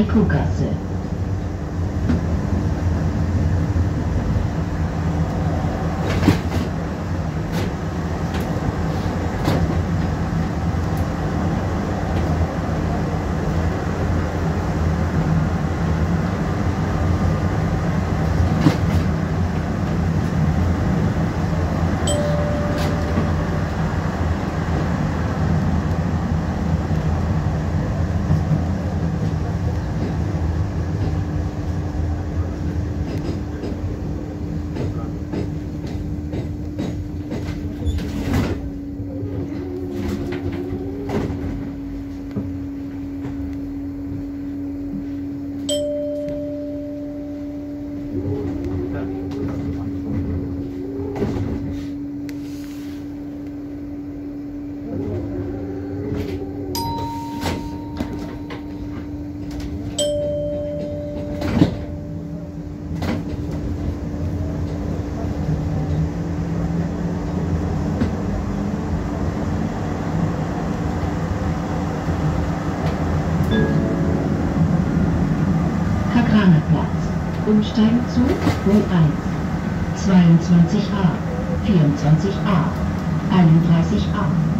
再降下す。Heikogasse. Kakranerplatz. Umsteigen zu 01, 22a, 24a, 31a.